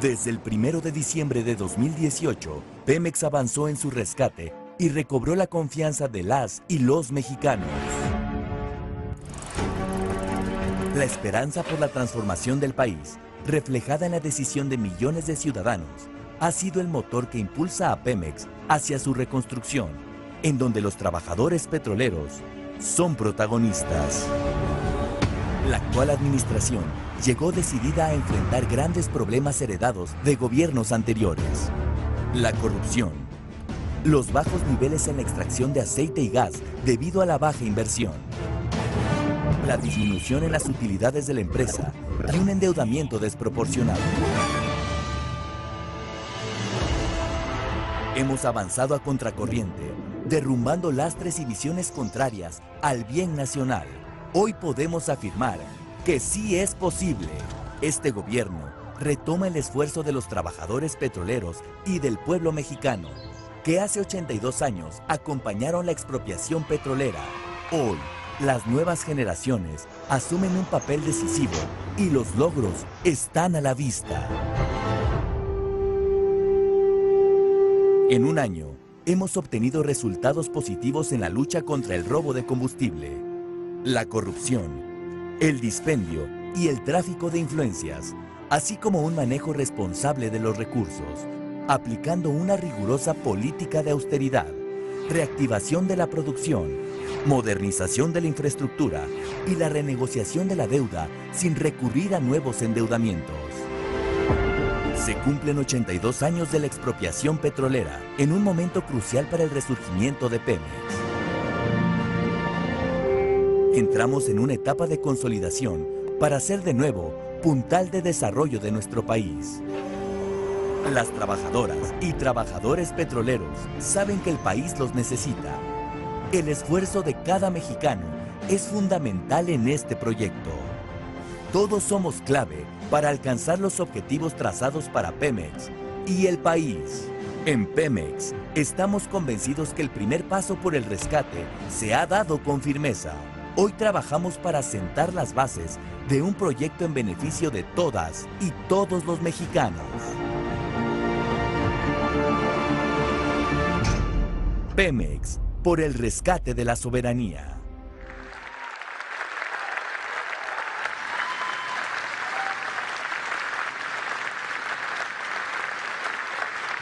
Desde el 1 de diciembre de 2018, Pemex avanzó en su rescate y recobró la confianza de las y los mexicanos. La esperanza por la transformación del país, reflejada en la decisión de millones de ciudadanos, ha sido el motor que impulsa a Pemex hacia su reconstrucción, en donde los trabajadores petroleros son protagonistas. La actual administración llegó decidida a enfrentar grandes problemas heredados de gobiernos anteriores. La corrupción, los bajos niveles en la extracción de aceite y gas debido a la baja inversión, la disminución en las utilidades de la empresa y un endeudamiento desproporcionado. Hemos avanzado a contracorriente, derrumbando lastres y visiones contrarias al bien nacional. Hoy podemos afirmar que sí es posible. Este gobierno retoma el esfuerzo de los trabajadores petroleros y del pueblo mexicano, que hace 82 años acompañaron la expropiación petrolera. Hoy, las nuevas generaciones asumen un papel decisivo y los logros están a la vista. En un año, hemos obtenido resultados positivos en la lucha contra el robo de combustible, la corrupción, el dispendio y el tráfico de influencias, así como un manejo responsable de los recursos, aplicando una rigurosa política de austeridad, reactivación de la producción, modernización de la infraestructura y la renegociación de la deuda sin recurrir a nuevos endeudamientos. Se cumplen 82 años de la expropiación petrolera, en un momento crucial para el resurgimiento de Pemex. Entramos en una etapa de consolidación para ser de nuevo puntal de desarrollo de nuestro país. Las trabajadoras y trabajadores petroleros saben que el país los necesita. El esfuerzo de cada mexicano es fundamental en este proyecto. Todos somos clave para alcanzar los objetivos trazados para Pemex y el país. En Pemex estamos convencidos que el primer paso por el rescate se ha dado con firmeza. Hoy trabajamos para sentar las bases de un proyecto en beneficio de todas y todos los mexicanos. Pemex, por el rescate de la soberanía.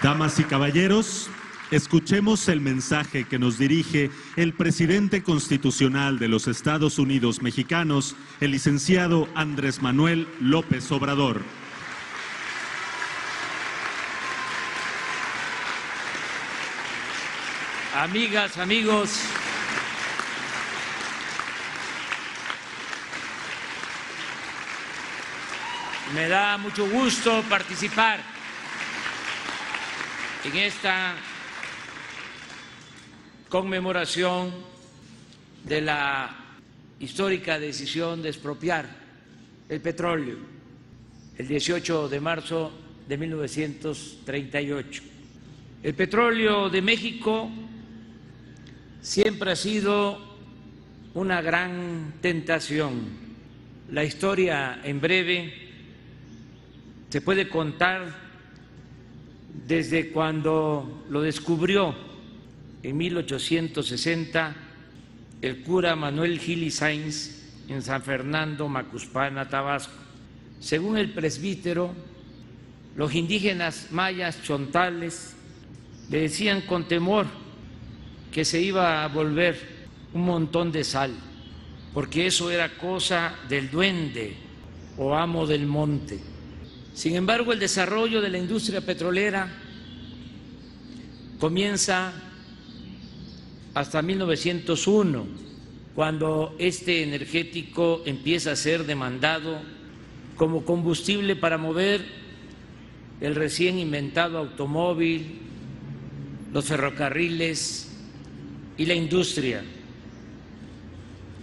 Damas y caballeros, escuchemos el mensaje que nos dirige el presidente constitucional de los Estados Unidos mexicanos, el licenciado Andrés Manuel López Obrador. Amigas, amigos, me da mucho gusto participar en esta conmemoración de la histórica decisión de expropiar el petróleo el 18 de marzo de 1938. El petróleo de México siempre ha sido una gran tentación. La historia en breve se puede contar desde cuando lo descubrió en 1860 el cura Manuel Gili Sainz en San Fernando, Macuspana, Tabasco. Según el presbítero, los indígenas mayas chontales le decían con temor que se iba a volver un montón de sal, porque eso era cosa del duende o amo del monte. Sin embargo, el desarrollo de la industria petrolera comienza hasta 1901, cuando este energético empieza a ser demandado como combustible para mover el recién inventado automóvil, los ferrocarriles y la industria.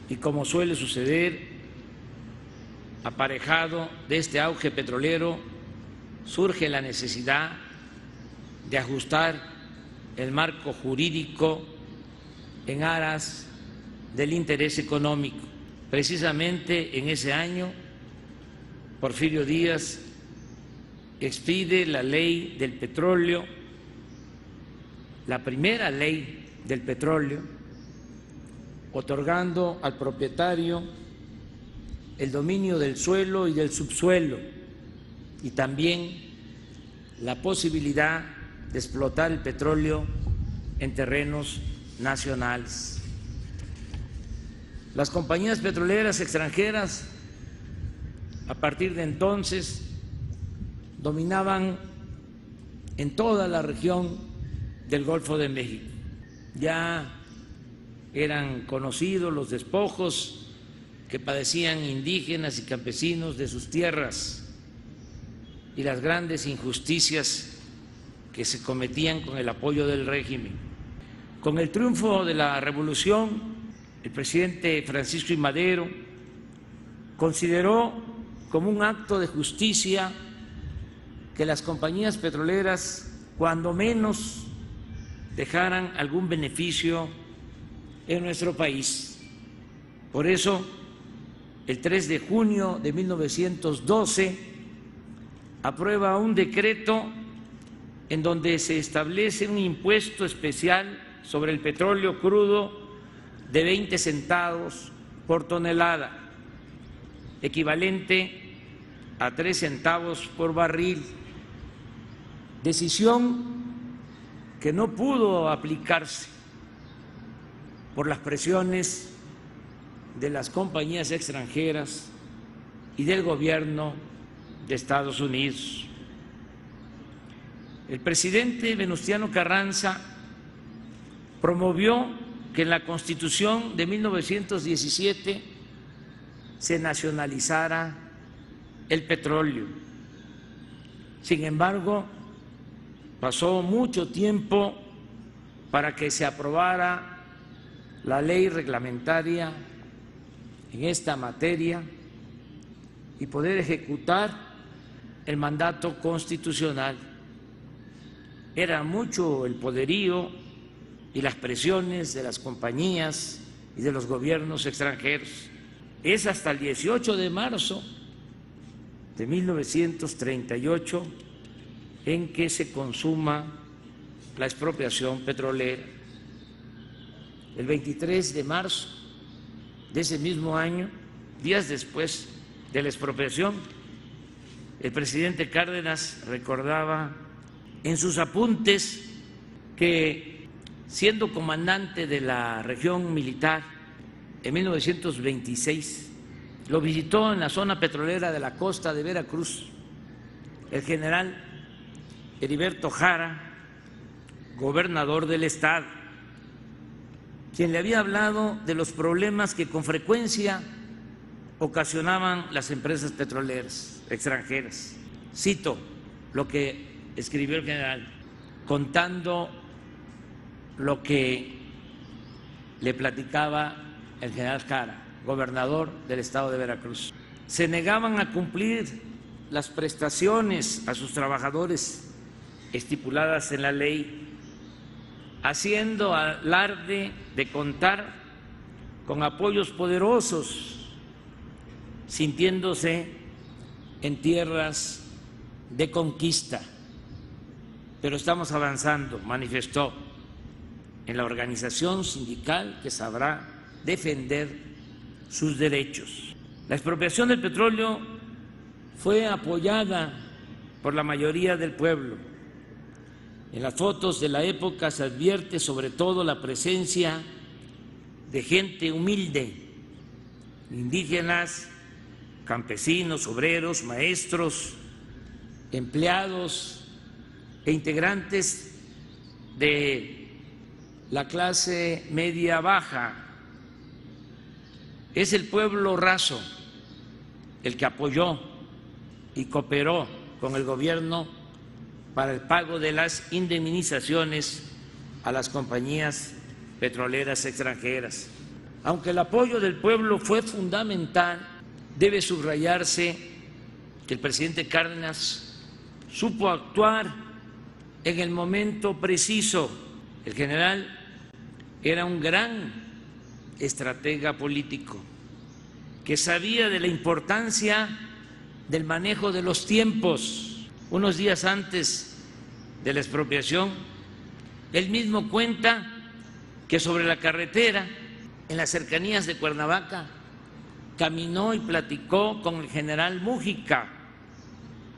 Y como suele suceder, aparejado de este auge petrolero, surge la necesidad de ajustar el marco jurídico en aras del interés económico. Precisamente en ese año, Porfirio Díaz expide la ley del petróleo, la primera ley del petróleo, otorgando al propietario el dominio del suelo y del subsuelo y también la posibilidad de explotar el petróleo en terrenos nacionales. Las compañías petroleras extranjeras a partir de entonces dominaban en toda la región del Golfo de México. Ya eran conocidos los despojos que padecían indígenas y campesinos de sus tierras y las grandes injusticias que se cometían con el apoyo del régimen. Con el triunfo de la revolución, el presidente Francisco I. Madero consideró como un acto de justicia que las compañías petroleras, cuando menos, dejaran algún beneficio en nuestro país. Por eso, el 3 de junio de 1912, aprueba un decreto en donde se establece un impuesto especial sobre el petróleo crudo de 20 centavos por tonelada, equivalente a 3 centavos por barril, decisión que no pudo aplicarse por las presiones de las compañías extranjeras y del gobierno de Estados Unidos. El presidente Venustiano Carranza promovió que en la Constitución de 1917 se nacionalizara el petróleo. Sin embargo, pasó mucho tiempo para que se aprobara la ley reglamentaria en esta materia y poder ejecutar el mandato constitucional. Era mucho el poderío y las presiones de las compañías y de los gobiernos extranjeros. Es hasta el 18 de marzo de 1938 en que se consuma la expropiación petrolera. El 23 de marzo de ese mismo año, días después de la expropiación, el presidente Cárdenas recordaba en sus apuntes que siendo comandante de la región militar en 1926, lo visitó en la zona petrolera de la costa de Veracruz el general Heriberto Jara, gobernador del estado quien le había hablado de los problemas que con frecuencia ocasionaban las empresas petroleras extranjeras. Cito lo que escribió el general, contando lo que le platicaba el general Cara, gobernador del estado de Veracruz. Se negaban a cumplir las prestaciones a sus trabajadores estipuladas en la ley haciendo alarde de contar con apoyos poderosos, sintiéndose en tierras de conquista. Pero estamos avanzando, manifestó, en la organización sindical que sabrá defender sus derechos. La expropiación del petróleo fue apoyada por la mayoría del pueblo en las fotos de la época se advierte sobre todo la presencia de gente humilde, indígenas, campesinos, obreros, maestros, empleados e integrantes de la clase media baja. Es el pueblo raso el que apoyó y cooperó con el gobierno para el pago de las indemnizaciones a las compañías petroleras extranjeras. Aunque el apoyo del pueblo fue fundamental, debe subrayarse que el presidente Cárdenas supo actuar en el momento preciso. El general era un gran estratega político que sabía de la importancia del manejo de los tiempos unos días antes de la expropiación, él mismo cuenta que sobre la carretera, en las cercanías de Cuernavaca, caminó y platicó con el general Mújica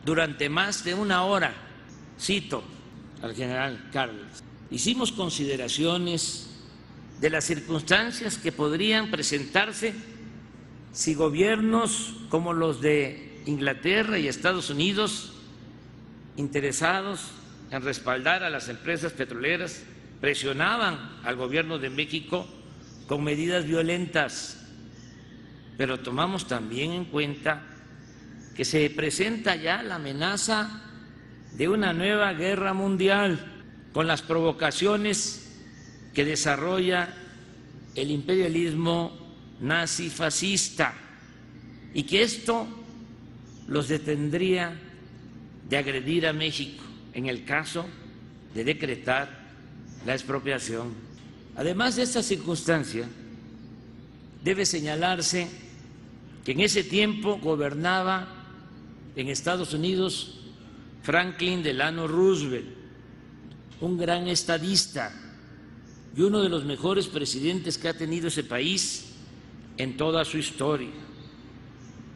durante más de una hora. Cito al general Carlos. Hicimos consideraciones de las circunstancias que podrían presentarse si gobiernos como los de Inglaterra y Estados Unidos, interesados en respaldar a las empresas petroleras, presionaban al gobierno de México con medidas violentas, pero tomamos también en cuenta que se presenta ya la amenaza de una nueva guerra mundial con las provocaciones que desarrolla el imperialismo nazi fascista y que esto los detendría de agredir a México en el caso de decretar la expropiación. Además de esta circunstancia, debe señalarse que en ese tiempo gobernaba en Estados Unidos Franklin Delano Roosevelt, un gran estadista y uno de los mejores presidentes que ha tenido ese país en toda su historia.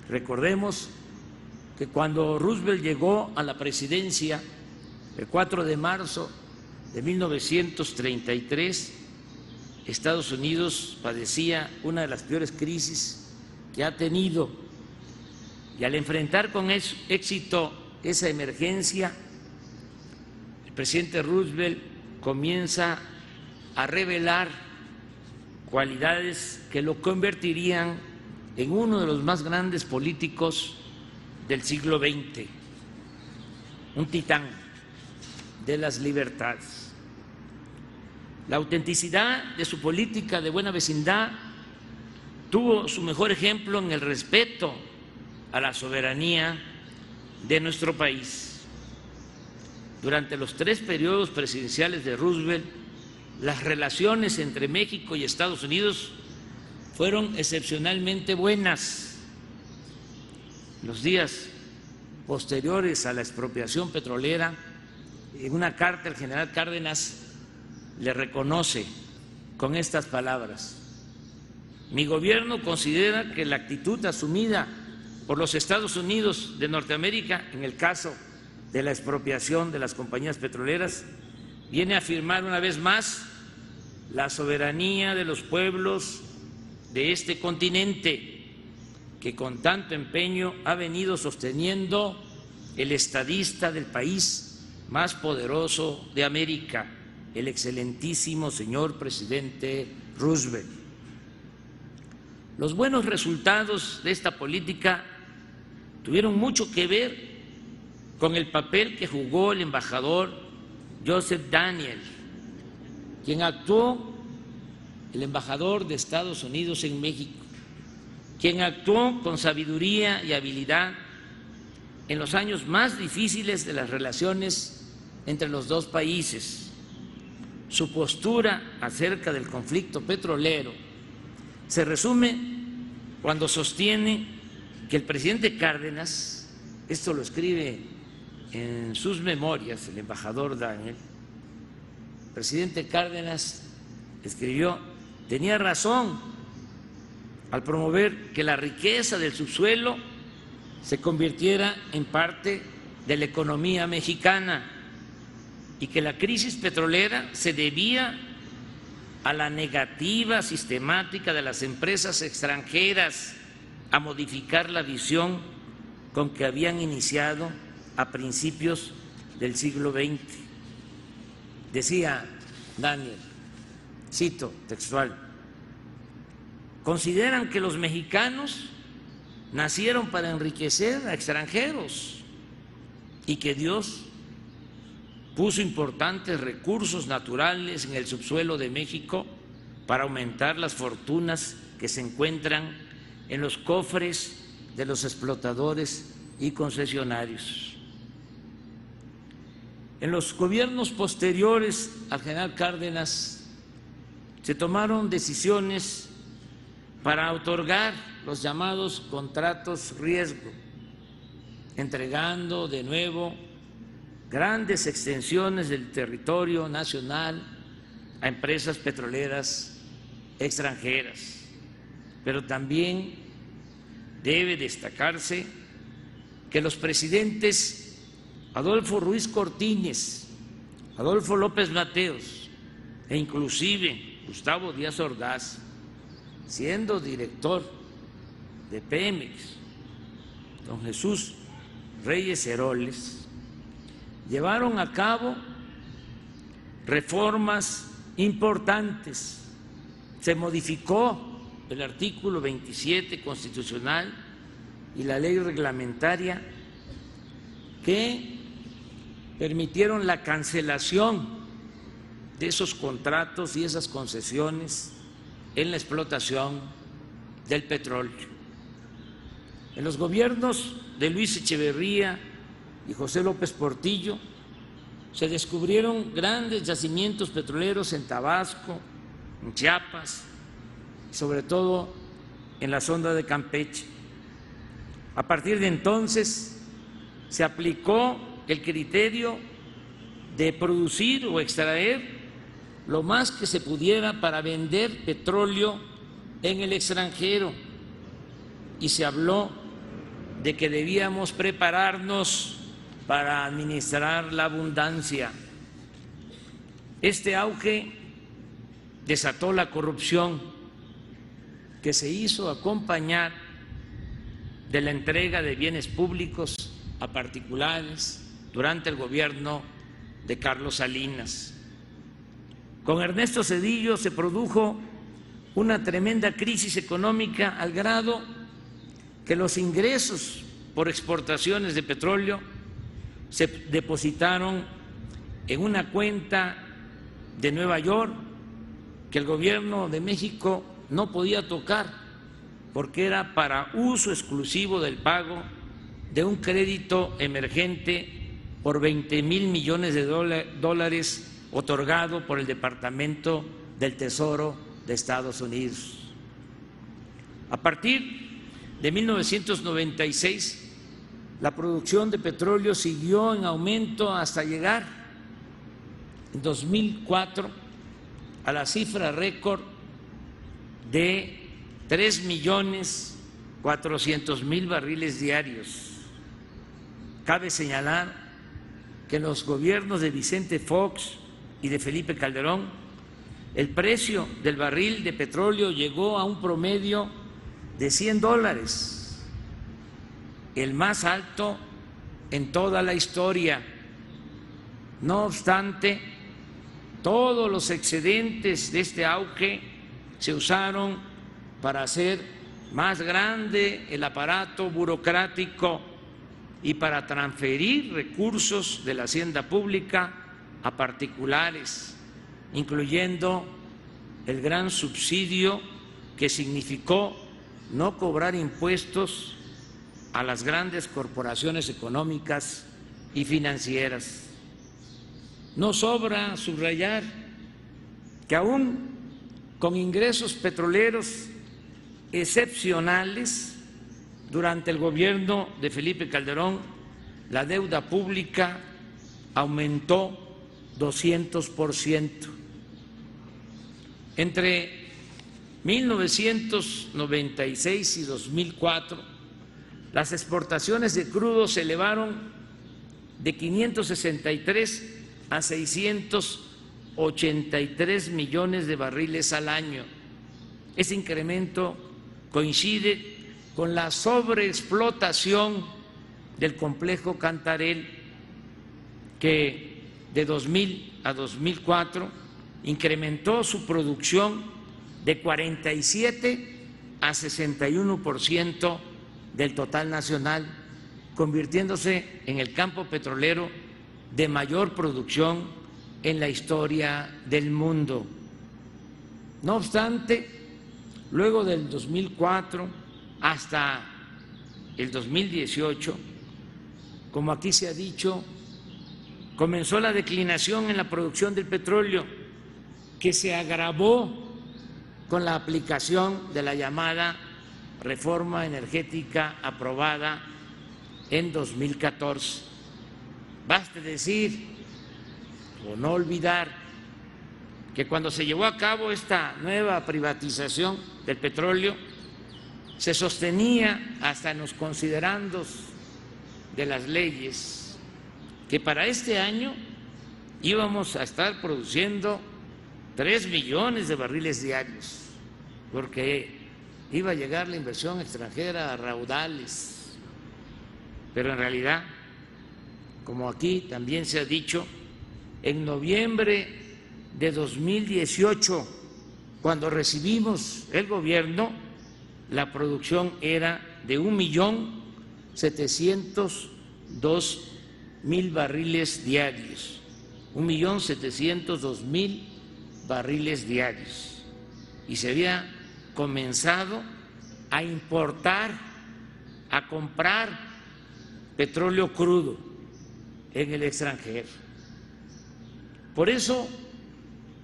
Recordemos que cuando Roosevelt llegó a la presidencia el 4 de marzo de 1933, Estados Unidos padecía una de las peores crisis que ha tenido y al enfrentar con éxito esa emergencia, el presidente Roosevelt comienza a revelar cualidades que lo convertirían en uno de los más grandes políticos del siglo XX, un titán de las libertades. La autenticidad de su política de buena vecindad tuvo su mejor ejemplo en el respeto a la soberanía de nuestro país. Durante los tres periodos presidenciales de Roosevelt, las relaciones entre México y Estados Unidos fueron excepcionalmente buenas. Los días posteriores a la expropiación petrolera, en una carta el general Cárdenas le reconoce con estas palabras, mi gobierno considera que la actitud asumida por los Estados Unidos de Norteamérica en el caso de la expropiación de las compañías petroleras viene a afirmar una vez más la soberanía de los pueblos de este continente que con tanto empeño ha venido sosteniendo el estadista del país más poderoso de América, el excelentísimo señor presidente Roosevelt. Los buenos resultados de esta política tuvieron mucho que ver con el papel que jugó el embajador Joseph Daniel quien actuó el embajador de Estados Unidos en México, quien actuó con sabiduría y habilidad en los años más difíciles de las relaciones entre los dos países. Su postura acerca del conflicto petrolero se resume cuando sostiene que el presidente Cárdenas, esto lo escribe en sus memorias el embajador Daniel, presidente Cárdenas escribió, tenía razón al promover que la riqueza del subsuelo se convirtiera en parte de la economía mexicana y que la crisis petrolera se debía a la negativa sistemática de las empresas extranjeras a modificar la visión con que habían iniciado a principios del siglo XX. Decía Daniel, cito textual, consideran que los mexicanos nacieron para enriquecer a extranjeros y que Dios puso importantes recursos naturales en el subsuelo de México para aumentar las fortunas que se encuentran en los cofres de los explotadores y concesionarios. En los gobiernos posteriores al general Cárdenas se tomaron decisiones para otorgar los llamados contratos riesgo, entregando de nuevo grandes extensiones del territorio nacional a empresas petroleras extranjeras, pero también debe destacarse que los presidentes Adolfo Ruiz Cortines, Adolfo López Mateos e inclusive Gustavo Díaz Ordaz, siendo director de Pemex, don Jesús Reyes Heroles, llevaron a cabo reformas importantes. Se modificó el artículo 27 constitucional y la ley reglamentaria que permitieron la cancelación de esos contratos y esas concesiones en la explotación del petróleo. En los gobiernos de Luis Echeverría y José López Portillo se descubrieron grandes yacimientos petroleros en Tabasco, en Chiapas, sobre todo en la sonda de Campeche. A partir de entonces se aplicó el criterio de producir o extraer lo más que se pudiera para vender petróleo en el extranjero y se habló de que debíamos prepararnos para administrar la abundancia. Este auge desató la corrupción que se hizo acompañar de la entrega de bienes públicos a particulares durante el gobierno de Carlos Salinas. Con Ernesto Cedillo se produjo una tremenda crisis económica al grado que los ingresos por exportaciones de petróleo se depositaron en una cuenta de Nueva York que el gobierno de México no podía tocar porque era para uso exclusivo del pago de un crédito emergente por 20 mil millones de dólares otorgado por el Departamento del Tesoro de Estados Unidos. A partir de 1996, la producción de petróleo siguió en aumento hasta llegar en 2004 a la cifra récord de 3 millones 400 mil barriles diarios. Cabe señalar que en los gobiernos de Vicente Fox y de Felipe Calderón, el precio del barril de petróleo llegó a un promedio de 100 dólares, el más alto en toda la historia. No obstante, todos los excedentes de este auge se usaron para hacer más grande el aparato burocrático y para transferir recursos de la hacienda pública a particulares, incluyendo el gran subsidio que significó no cobrar impuestos a las grandes corporaciones económicas y financieras. No sobra subrayar que aún con ingresos petroleros excepcionales durante el gobierno de Felipe Calderón, la deuda pública aumentó 200%. Entre 1996 y 2004, las exportaciones de crudo se elevaron de 563 a 683 millones de barriles al año. Ese incremento coincide con la sobreexplotación del complejo Cantarel, que de 2000 a 2004 incrementó su producción de 47 a 61 por ciento del total nacional, convirtiéndose en el campo petrolero de mayor producción en la historia del mundo. No obstante, luego del 2004 hasta el 2018, como aquí se ha dicho, comenzó la declinación en la producción del petróleo, que se agravó con la aplicación de la llamada reforma energética aprobada en 2014. Baste decir o no olvidar que cuando se llevó a cabo esta nueva privatización del petróleo, se sostenía hasta en los considerandos de las leyes que para este año íbamos a estar produciendo tres millones de barriles diarios, porque iba a llegar la inversión extranjera a raudales, pero en realidad, como aquí también se ha dicho, en noviembre de 2018, cuando recibimos el gobierno, la producción era de un millón setecientos dos mil barriles diarios, un millón setecientos dos mil barriles diarios, y se había comenzado a importar, a comprar petróleo crudo en el extranjero. Por eso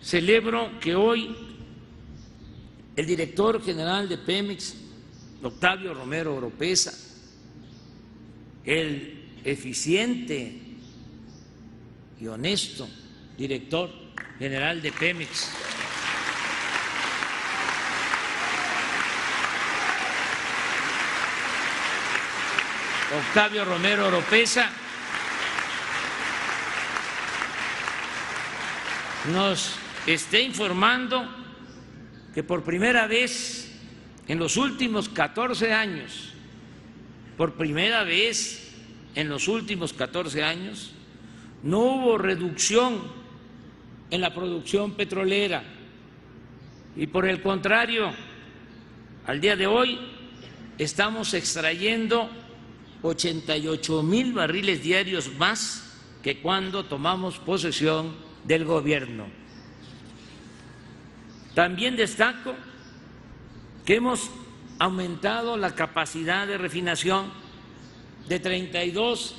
celebro que hoy el director general de Pemex, Octavio Romero Oropesa, el eficiente y honesto director general de Pemex, Octavio Romero Oropesa, nos esté informando que por primera vez en los últimos 14 años, por primera vez en los últimos 14 años, no hubo reducción en la producción petrolera y por el contrario, al día de hoy estamos extrayendo 88 mil barriles diarios más que cuando tomamos posesión del gobierno. También destaco que hemos aumentado la capacidad de refinación de 32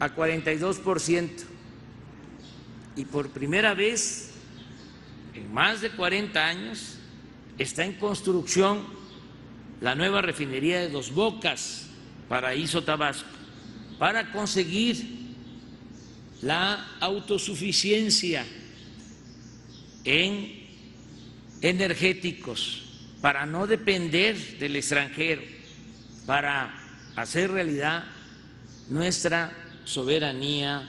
a 42 por ciento. Y por primera vez en más de 40 años está en construcción la nueva refinería de Dos Bocas, Paraíso Tabasco, para conseguir la autosuficiencia en energéticos, para no depender del extranjero, para hacer realidad nuestra soberanía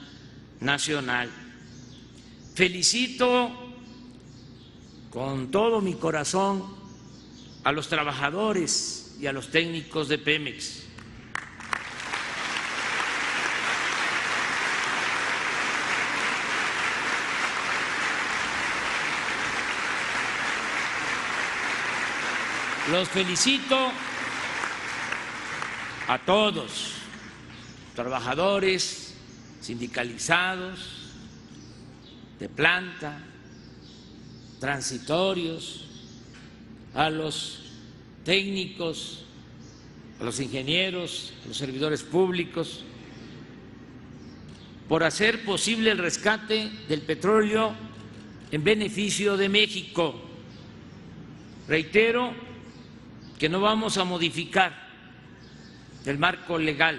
nacional. Felicito con todo mi corazón a los trabajadores y a los técnicos de Pemex Los felicito a todos, trabajadores, sindicalizados, de planta, transitorios, a los técnicos, a los ingenieros, a los servidores públicos, por hacer posible el rescate del petróleo en beneficio de México. Reitero que no vamos a modificar el marco legal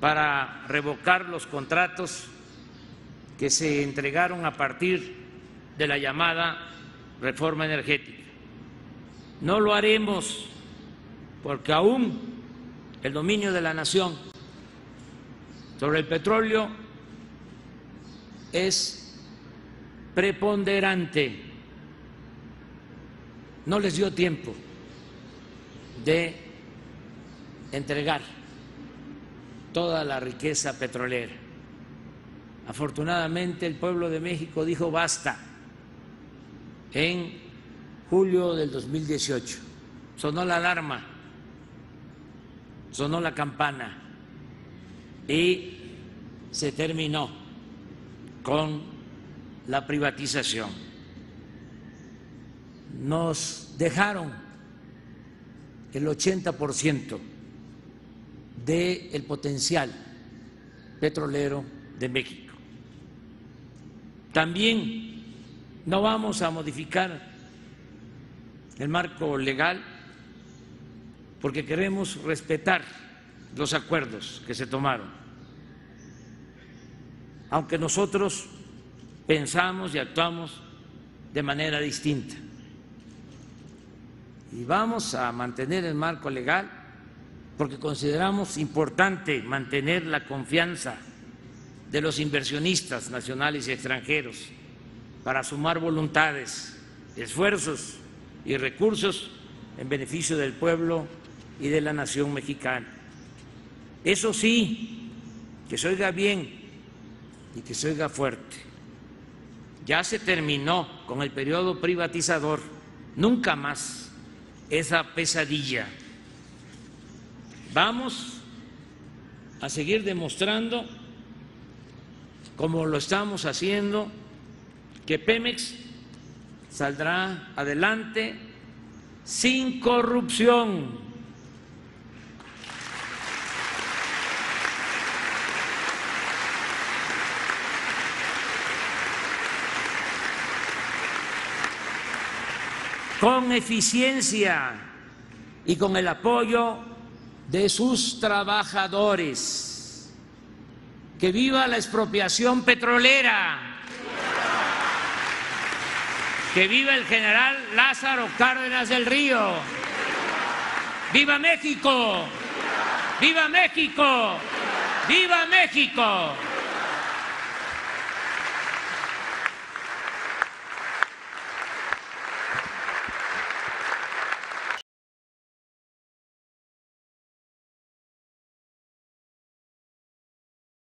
para revocar los contratos que se entregaron a partir de la llamada reforma energética. No lo haremos porque aún el dominio de la nación sobre el petróleo es preponderante. No les dio tiempo de entregar toda la riqueza petrolera. Afortunadamente el pueblo de México dijo basta en julio del 2018. Sonó la alarma, sonó la campana y se terminó con la privatización. Nos dejaron el 80% del potencial petrolero de México. También no vamos a modificar el marco legal porque queremos respetar los acuerdos que se tomaron. aunque nosotros pensamos y actuamos de manera distinta. Y vamos a mantener el marco legal porque consideramos importante mantener la confianza de los inversionistas nacionales y extranjeros para sumar voluntades, esfuerzos y recursos en beneficio del pueblo y de la nación mexicana. Eso sí, que se oiga bien y que se oiga fuerte. Ya se terminó con el periodo privatizador, nunca más esa pesadilla. Vamos a seguir demostrando, como lo estamos haciendo, que Pemex saldrá adelante sin corrupción con eficiencia y con el apoyo de sus trabajadores. Que viva la expropiación petrolera. Que viva el general Lázaro Cárdenas del Río. ¡Viva México! ¡Viva México! ¡Viva México!